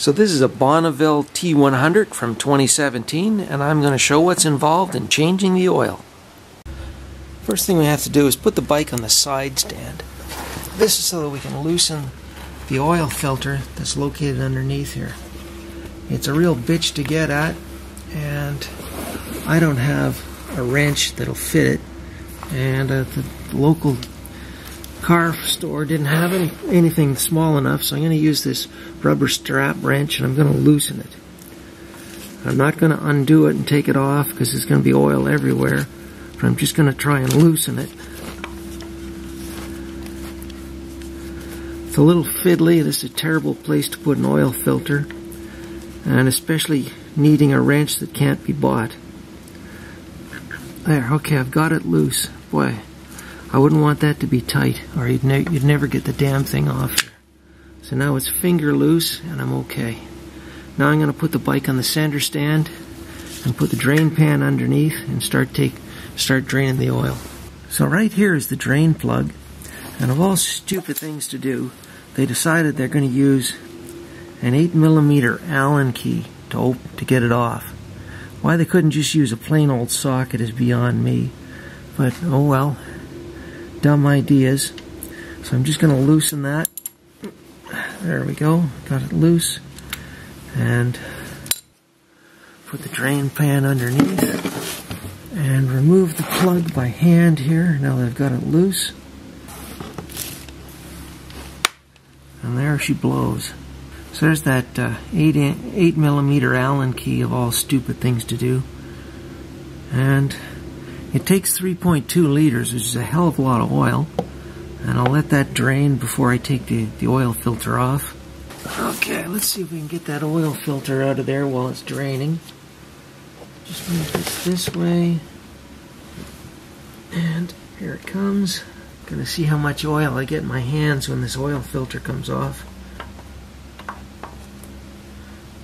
So this is a Bonneville T100 from 2017 and I'm going to show what's involved in changing the oil. First thing we have to do is put the bike on the side stand. This is so that we can loosen the oil filter that's located underneath here. It's a real bitch to get at and I don't have a wrench that'll fit it and uh, the local car store didn't have any, anything small enough, so I'm going to use this rubber strap wrench and I'm going to loosen it. I'm not going to undo it and take it off because there's going to be oil everywhere, but I'm just going to try and loosen it. It's a little fiddly. This is a terrible place to put an oil filter, and especially needing a wrench that can't be bought. There, okay, I've got it loose. Boy, I wouldn't want that to be tight, or you'd, ne you'd never get the damn thing off. So now it's finger loose, and I'm okay. Now I'm going to put the bike on the center stand, and put the drain pan underneath, and start take start draining the oil. So right here is the drain plug, and of all stupid things to do, they decided they're going to use an 8 millimeter Allen key to open, to get it off. Why they couldn't just use a plain old socket is beyond me. But oh well, dumb ideas. So I'm just going to loosen that. There we go. Got it loose. And put the drain pan underneath. And remove the plug by hand here. Now that I've got it loose. And there she blows. So there's that uh, 8, 8 millimeter Allen key of all stupid things to do. And it takes 3.2 liters, which is a hell of a lot of oil. And I'll let that drain before I take the, the oil filter off. Okay, let's see if we can get that oil filter out of there while it's draining. Just move this this way. And here it comes. Gonna see how much oil I get in my hands when this oil filter comes off.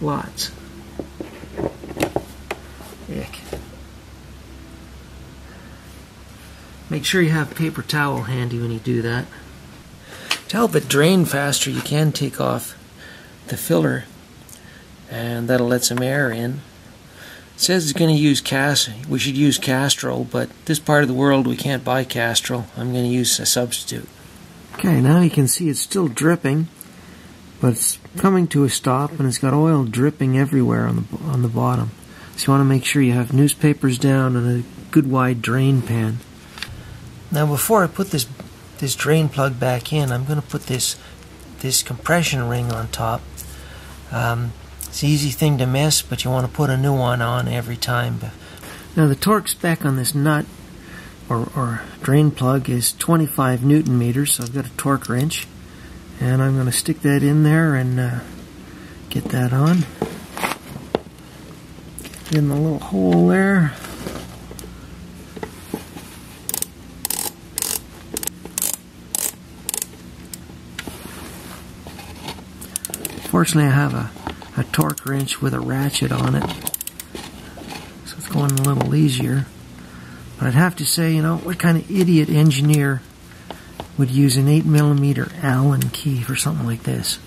Lots. Make sure you have paper towel handy when you do that. To help it drain faster, you can take off the filler and that'll let some air in. It says it's going to use cast. We should use Castrol, but this part of the world we can't buy Castrol. I'm going to use a substitute. Okay, now you can see it's still dripping, but it's coming to a stop, and it's got oil dripping everywhere on the on the bottom. So you want to make sure you have newspapers down and a good wide drain pan. Now before I put this this drain plug back in, I'm going to put this this compression ring on top. Um, it's an easy thing to miss, but you want to put a new one on every time. Now the torque spec on this nut or, or drain plug is 25 newton meters, so I've got a torque wrench. And I'm going to stick that in there and uh, get that on. In the little hole there. Fortunately, I have a, a torque wrench with a ratchet on it, so it's going a little easier. But I'd have to say, you know, what kind of idiot engineer would use an 8 millimeter Allen key for something like this?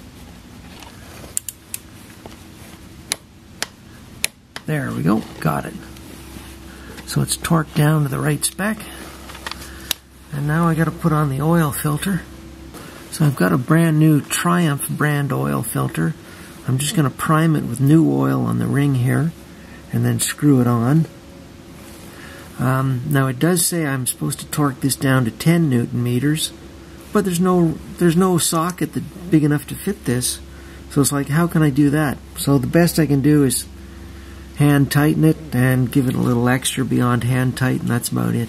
There we go, got it. So it's torqued down to the right spec. And now I got to put on the oil filter. So I've got a brand new Triumph brand oil filter. I'm just going to prime it with new oil on the ring here and then screw it on. Um, now it does say I'm supposed to torque this down to 10 newton meters, but there's no there's no socket that big enough to fit this. So it's like, how can I do that? So the best I can do is hand tighten it and give it a little extra beyond hand tight, and that's about it.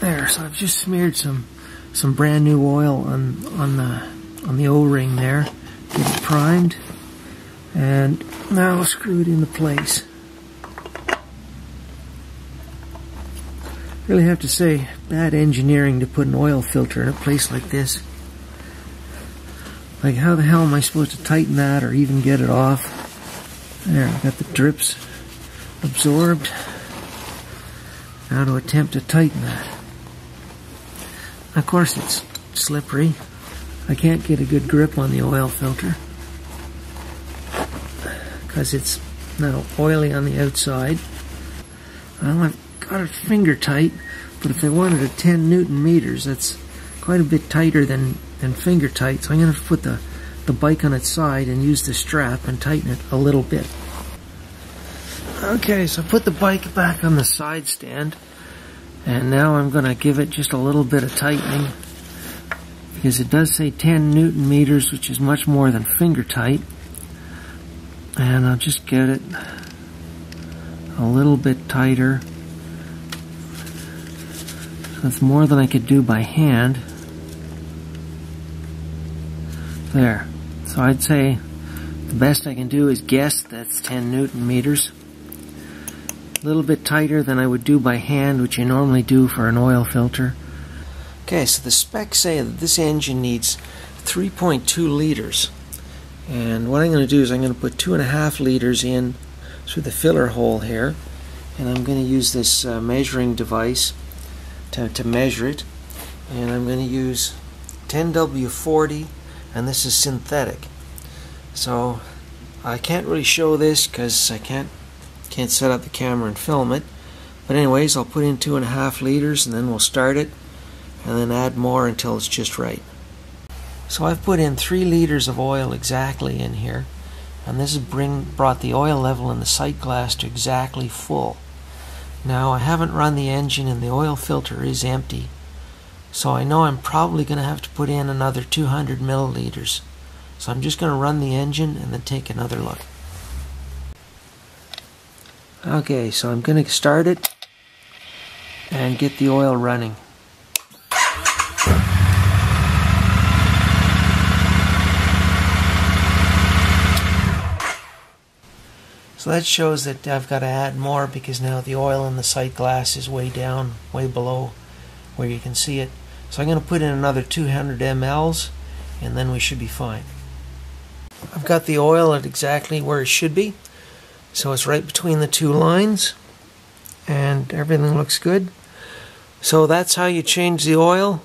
There, so I've just smeared some some brand new oil on on the on the O-ring there. Get it primed, and now screw it into place. Really have to say, bad engineering to put an oil filter in a place like this. Like, how the hell am I supposed to tighten that or even get it off? There, I've got the drips absorbed. Now to attempt to tighten that. Of course, it's slippery. I can't get a good grip on the oil filter. because it's now oily on the outside. Well, I've got it finger tight, but if I wanted a 10 newton meters, that's quite a bit tighter than, than finger tight. So I'm going to put the, the bike on its side and use the strap and tighten it a little bit. Okay, so put the bike back on the side stand. And now I'm going to give it just a little bit of tightening because it does say 10 newton meters, which is much more than finger tight. And I'll just get it a little bit tighter. That's more than I could do by hand. There. So I'd say the best I can do is guess that's 10 newton meters. A little bit tighter than I would do by hand, which I normally do for an oil filter. Okay, so the specs say that this engine needs 3.2 liters. And what I'm going to do is I'm going to put two and a half liters in through the filler hole here. And I'm going to use this uh, measuring device to, to measure it. And I'm going to use 10W40 and this is synthetic. So I can't really show this because I can't can't set up the camera and film it. But anyways, I'll put in two and a half liters and then we'll start it and then add more until it's just right. So I've put in three liters of oil exactly in here and this has bring, brought the oil level in the sight glass to exactly full. Now I haven't run the engine and the oil filter is empty so I know I'm probably going to have to put in another 200 milliliters. So I'm just going to run the engine and then take another look. Okay, so I'm going to start it and get the oil running. So that shows that I've got to add more because now the oil in the sight glass is way down, way below where you can see it. So I'm going to put in another 200 mLs and then we should be fine. I've got the oil at exactly where it should be. So it's right between the two lines and everything looks good. So that's how you change the oil.